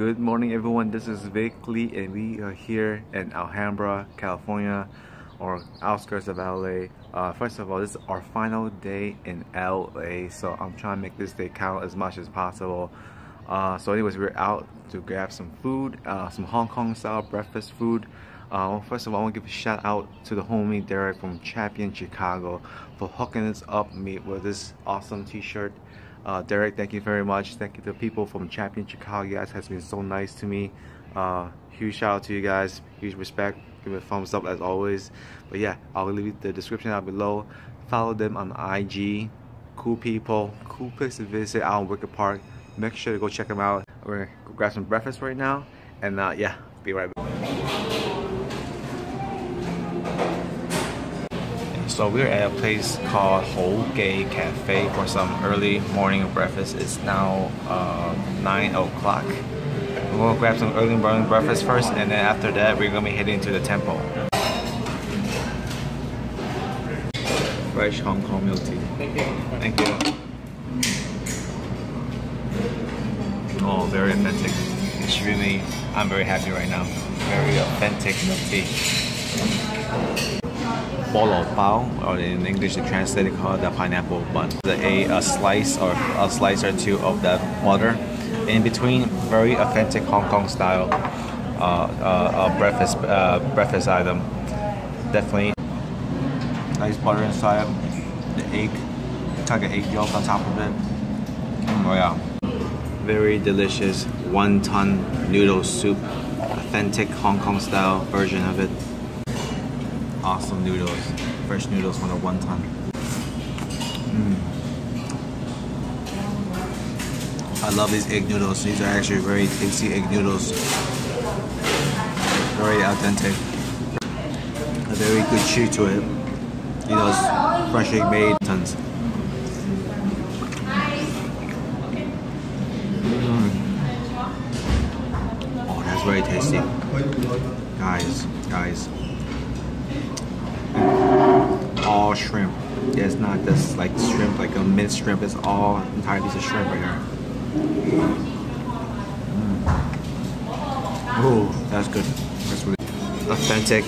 Good morning, everyone. This is Vic Lee, and we are here in Alhambra, California, or outskirts of LA. Uh, first of all, this is our final day in LA, so I'm trying to make this day count as much as possible. Uh, so, anyways, we're out to grab some food, uh, some Hong Kong style breakfast food. Uh, first of all, I want to give a shout out to the homie Derrick from Champion Chicago for hooking us up me with this awesome t-shirt. Uh, Derrick, thank you very much. Thank you to the people from Champion Chicago. You guys has been so nice to me. Uh, huge shout out to you guys. Huge respect. Give it a thumbs up as always. But yeah, I'll leave the description down below. Follow them on IG. Cool people. Cool place to visit out in Wicker Park. Make sure to go check them out. We're gonna go grab some breakfast right now. And uh, yeah, be right back. So we're at a place called Ho Kee Cafe for some early morning breakfast. It's now uh, 9 o'clock. We're gonna grab some early morning breakfast first and then after that we're gonna be heading to the temple. Fresh Hong Kong milk tea. Thank you. Thank you. Oh, very authentic. Extremely, I'm very happy right now. Very authentic milk tea bolo bao, or in English they translate it called the pineapple bun. A, a slice or a slice or two of that butter. In between, very authentic Hong Kong style uh, uh, breakfast uh, breakfast item. Definitely nice butter inside, the egg, like an egg yolk on top of it. Oh yeah, very delicious wonton noodle soup, authentic Hong Kong style version of it awesome noodles. Fresh noodles from the wonton. Mm. I love these egg noodles. These are actually very tasty egg noodles. Very authentic. A very good chew to it. You know, it's fresh egg made tons. Mm. Oh, that's very tasty. Guys, guys all shrimp. Yeah, it's not just like shrimp, like a minced shrimp. It's all entire piece of shrimp right here. Mm. Oh, that's good. That's really authentic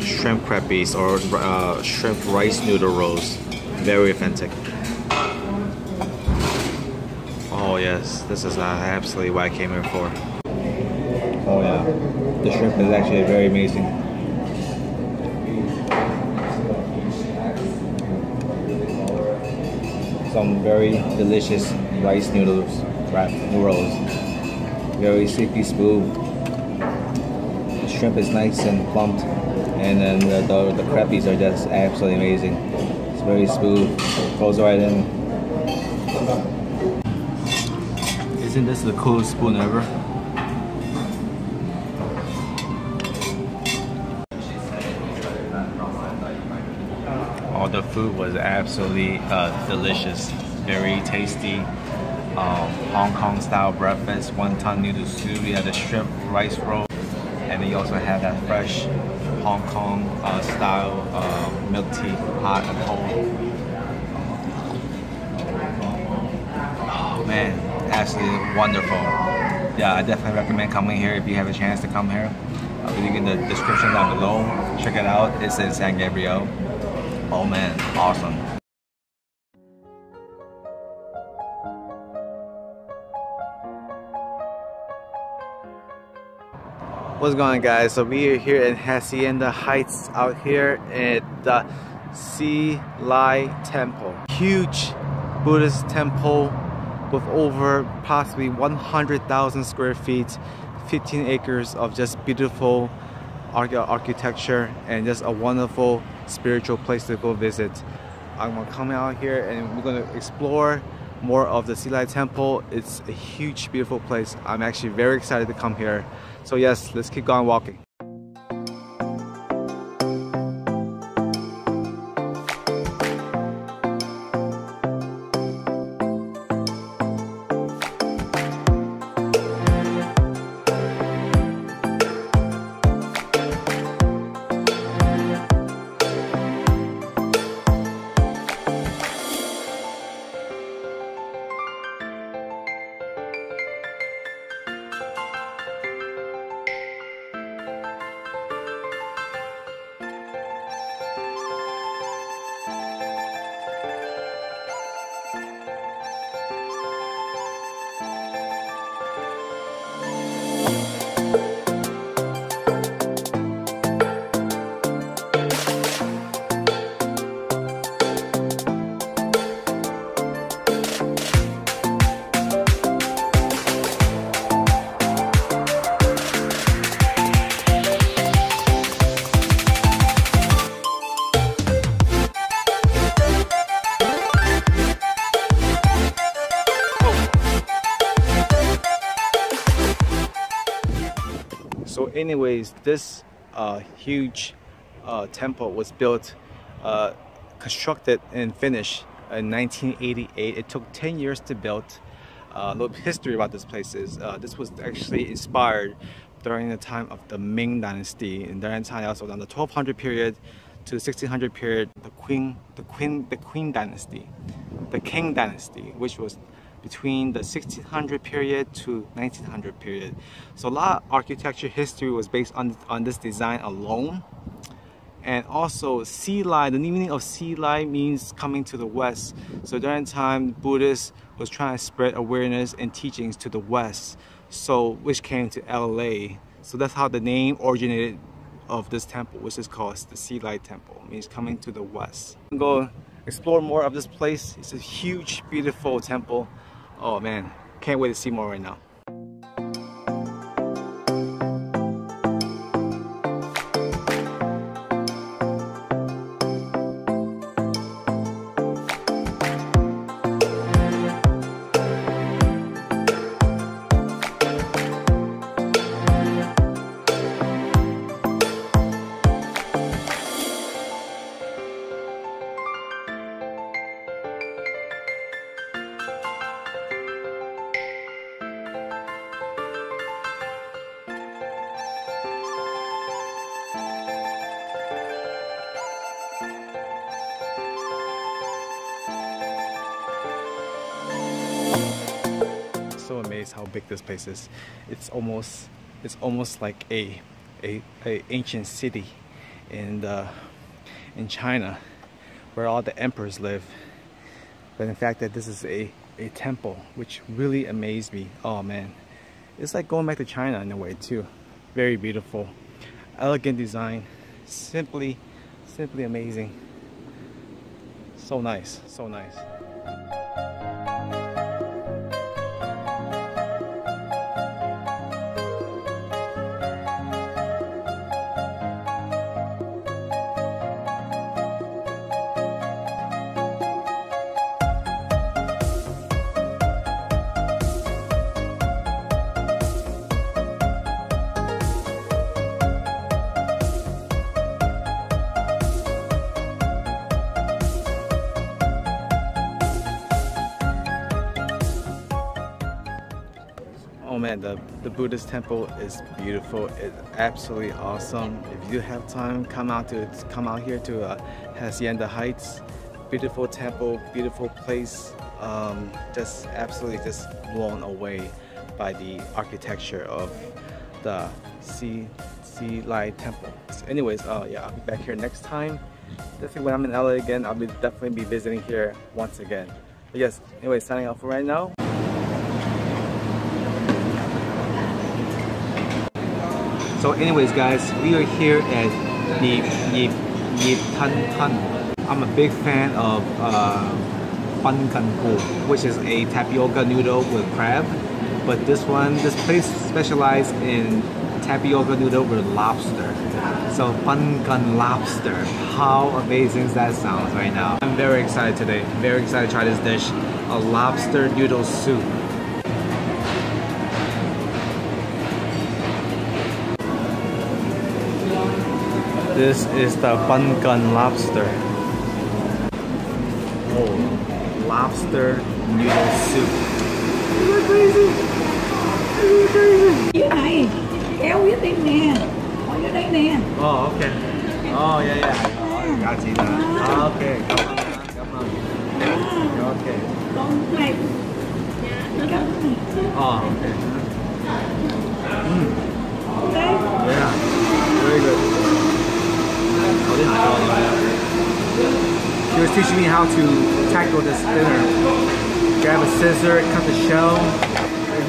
shrimp crepes or uh, shrimp rice noodle rolls. Very authentic. Oh yes, this is uh, absolutely what I came here for. Oh yeah, the shrimp is actually very amazing. Some very delicious rice noodles, wrap noodles. Very silky smooth. The shrimp is nice and plump, and then the, the, the are just absolutely amazing. It's very smooth, goes right in. Isn't this the coolest spoon ever? The food was absolutely uh, delicious, very tasty. Um, Hong Kong style breakfast, wonton noodle soup. We had the shrimp rice roll, and you also had that fresh Hong Kong uh, style uh, milk tea, hot and cold. Oh man, absolutely wonderful. Yeah, I definitely recommend coming here if you have a chance to come here. I'll be in the description down below. Check it out. It's in San Gabriel. Oh man, awesome. What's going on guys? So we are here in Hacienda Heights out here at the Hsi Lai Temple. Huge Buddhist temple with over possibly 100,000 square feet, 15 acres of just beautiful architecture and just a wonderful spiritual place to go visit. I'm gonna come out here and we're gonna explore more of the Hsi Lai Temple. It's a huge, beautiful place. I'm actually very excited to come here. So yes, let's keep going walking. Anyways, this uh, huge uh, temple was built, uh, constructed and finished in 1988. It took 10 years to build. Uh, a little history about this place is uh, this was actually inspired during the time of the Ming Dynasty. And during that time, also on the 1200 period to the 1600 period, the Queen, the Queen, the Queen Dynasty, the Qing Dynasty, which was between the 1600 period to 1900 period. So a lot of architecture history was based on, on this design alone. And also Hsi Lai, the meaning of Hsi Lai means coming to the west. So during time, Buddhists was trying to spread awareness and teachings to the west. So which came to LA. So that's how the name originated of this temple, which is called the Hsi Lai Temple, it means coming to the west. Go explore more of this place. It's a huge, beautiful temple. Oh man, can't wait to see more right now. So amazed how big this place is. It's almost it's almost like a a, a ancient city in the, in China where all the emperors live. But in fact that this is a, a temple which really amazed me. Oh man. It's like going back to China in a way too. Very beautiful. Elegant design. Simply simply amazing. So nice, so nice. Man, the, the Buddhist temple is beautiful. It's absolutely awesome. If you have time, come out to come out here to uh, Hacienda Heights. Beautiful temple, beautiful place. Um, just absolutely just blown away by the architecture of the Sea Hsi Lai Temple. So anyways, uh, yeah, I'll be back here next time. Definitely when I'm in LA again, I'll be definitely be visiting here once again. But yes, anyway, signing off for right now. So anyways guys, we are here at Yip Yip Diep Thanh Thanh. I'm a big fan of uh, Banh Canh Po, which is a tapioca noodle with crab. But this one, this place specializes in tapioca noodle with lobster. So Banh Canh Lobster. How amazing that sounds right now? I'm very excited today. Very excited to try this dish. A lobster noodle soup. This is the Banh Canh lobster. Oh, lobster noodle soup. Is that crazy? Is that crazy? dưới này kéo dưới tim nè ở dưới đây nè Oh, okay. Oh, yeah, yeah. Oh, got you that. Oh, okay. Come on, come on. Okay. con này Oh, okay. Mm, ok yeah. Very good. Right. She was teaching me how to tackle this dinner. Grab a scissor, cut the shell,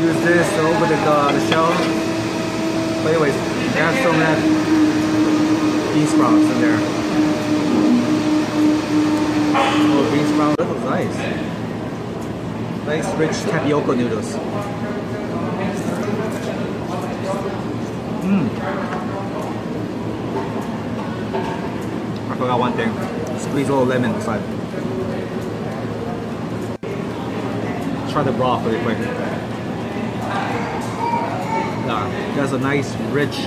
use this to open the, uh, the shell. But anyways, I have of that bean sprouts in there. Oh, bean sprouts. That looks nice. Nice rich tapioca noodles. Mmm. I forgot one thing. Squeeze a little lemon inside. Try the broth really quick. Yeah, that's a nice, rich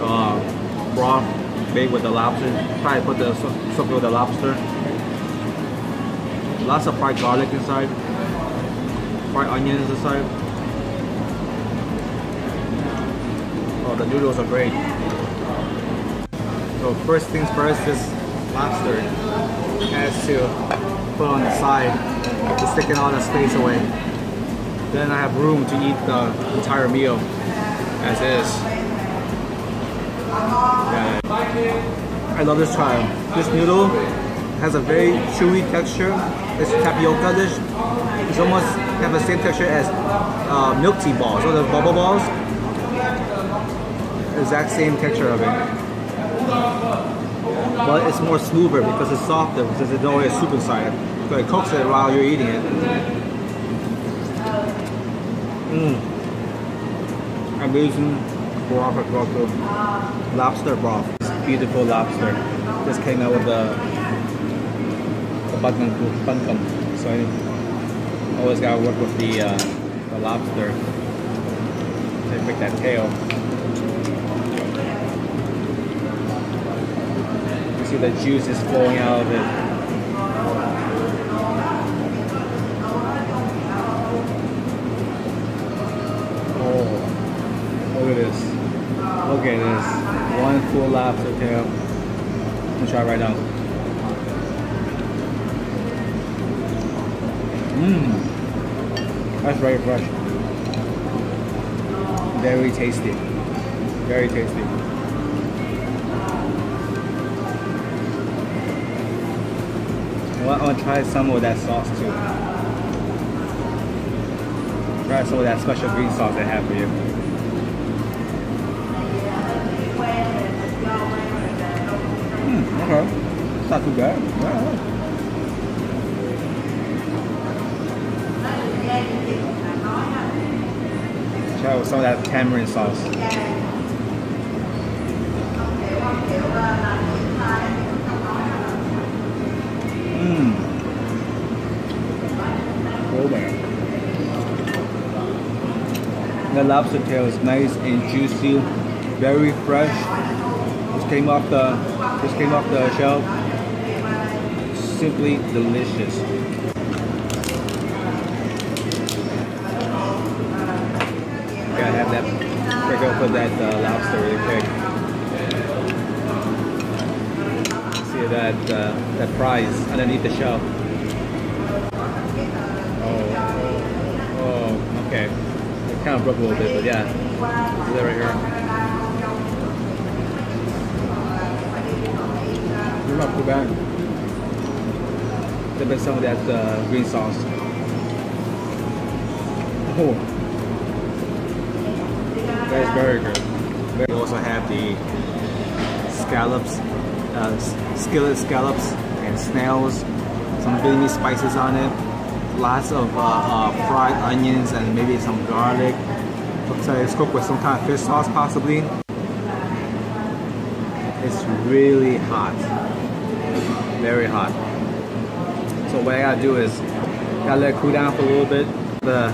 uh, broth made with the lobster. Probably put the something with the lobster. Lots of fried garlic inside. Fried onions inside. Oh, the noodles are great. So first things first, this lobster has to put on the side. It's taking all the space away. Then I have room to eat the entire meal as is. Yeah. I love this trial. This noodle has a very chewy texture. It's tapioca dish. It's almost have the same texture as uh, milk tea balls or the bubble balls. Exact same texture of it. But it's more smoother because it's softer because there's always soup inside. So it cooks it while you're eating it. Mmm. Amazing broth as well too. Lobster broth. Beautiful lobster. Just came out with the the button. So I always gotta work with the uh, the lobster. They make that tail. See the juice is flowing out of it. Oh, look at this. Look at this. One full lobster tail. I'm gonna try right now. Mmm. That's very fresh. Very tasty. Very tasty. I want, I want to try some of that sauce too. Try some of that special green sauce they have for you. Hmm, okay. It's not too bad. Yeah. Try with some of that tamarind sauce. The lobster tail is nice and juicy, very fresh. Just came off the just came off the shell. Simply delicious. Gotta have that break open that uh, lobster really quick. See that uh, that prize underneath the shell. Kind of broke a little bit, but yeah, is it right here. It's not too bad. In some of that uh, green sauce. Oh. That is very good. We also have the scallops, uh, skillet scallops and snails, some Vietnamese spices on it, lots of uh, uh, fried onions and maybe some garlic. Looks like it's cooked with some kind of fish sauce possibly. It's really hot, very hot. So what I gotta do is, gotta let it cool down for a little bit, the,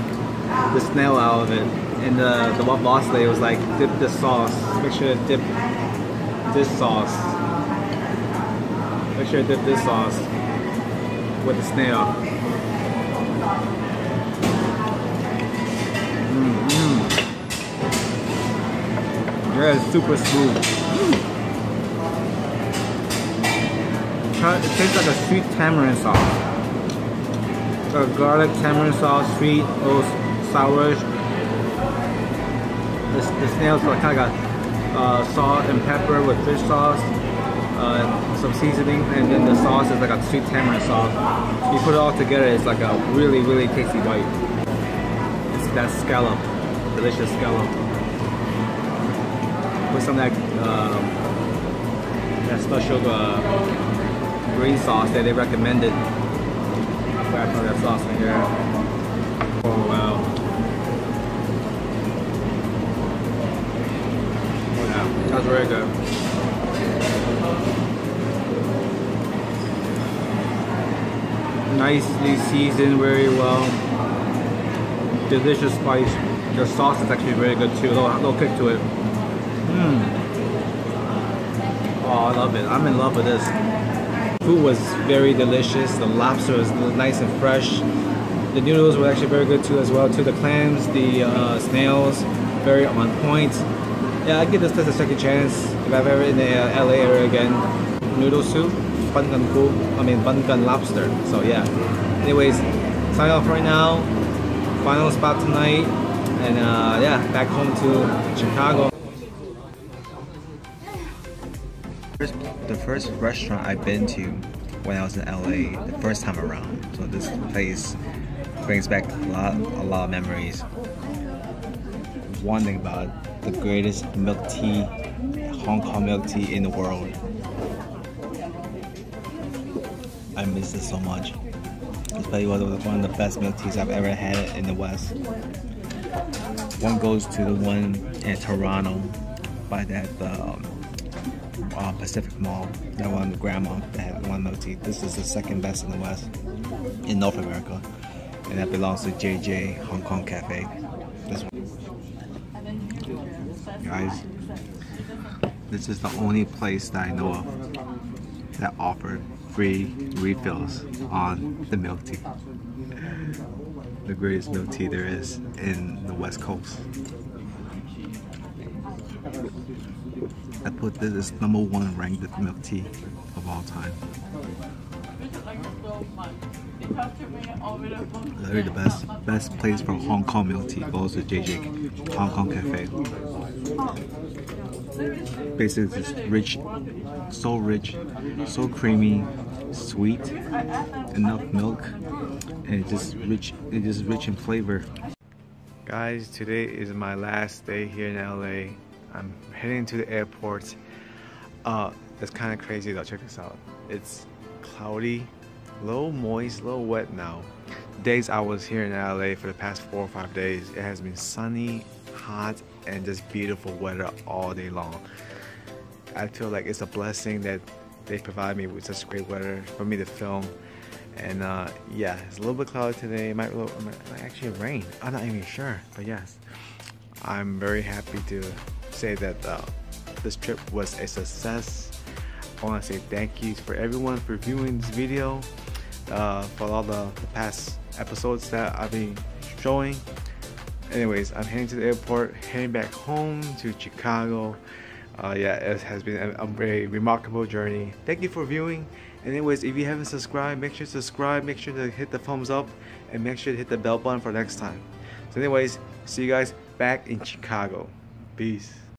the snail out of it. And the, the boss lady was like, dip the sauce. Make sure to dip this sauce. Make sure to dip this sauce with the snail. Yeah, it's super smooth. It tastes like a sweet tamarind sauce. A garlic tamarind sauce, sweet, little sourish. The, the snails are kind of got uh, salt and pepper with fish sauce, uh, some seasoning, and then the sauce is like a sweet tamarind sauce. You put it all together, it's like a really, really tasty bite. It's that scallop, delicious scallop. With some that, um, that special uh, green sauce that they recommended. Back on that sauce in here. Oh wow. That's very good. Nicely seasoned very well. Delicious spice. The sauce is actually very good too. A little, little kick to it. Mmm. Oh, I love it. I'm in love with this. Food was very delicious. The lobster was nice and fresh. The noodles were actually very good too as well too. The clams, the uh, snails, very on point. Yeah, I'd give this place a second chance if I'm ever in the uh, LA area again. Noodle soup, banh canh gu, I mean banh canh lobster. So yeah. Anyways, sign off right now. Final spot tonight, and uh, yeah, back home to Chicago. First restaurant I've been to when I was in LA the first time around. So this place brings back a lot, a lot of memories. One thing about the greatest milk tea, Hong Kong milk tea in the world. I miss it so much. One of the, one of the best milk teas I've ever had in the West. One goes to the one in Toronto by that um, uh, Pacific Mall. That one, Grandma, that had one tea. This is the second best in the West, in North America, and that belongs to JJ Hong Kong Cafe. This one, guys. This is the only place that I know of that offered free refills on the milk tea. The greatest milk tea there is in the West Coast. I put this as number one ranked milk tea of all time. Literally the best best place for Hong Kong milk tea goes to JJ Hong Kong Cafe. Basically it's rich, so rich, so creamy, sweet, enough milk, and it's just rich it is rich in flavor. Guys, today is my last day here in LA. I'm heading to the airport. Uh, it's kind of crazy though. Check this out. It's cloudy, a little moist, a little wet now. Days I was here in LA for the past four or five days, it has been sunny, hot, and just beautiful weather all day long. I feel like it's a blessing that they provide me with such great weather for me to film. And uh, yeah, it's a little bit cloudy today. It might, it might actually rain. I'm not even sure, but yes, I'm very happy to say that uh, this trip was a success. I want to say thank you for everyone for viewing this video, uh, for all the, the past episodes that I've been showing. Anyways, I'm heading to the airport, heading back home to Chicago. Uh, yeah, it has been a, a, very remarkable journey. Thank you for viewing. Anyways, if you haven't subscribed, make sure to subscribe, make sure to hit the thumbs up, and make sure to hit the bell button for next time. So anyways, see you guys back in Chicago. Peace.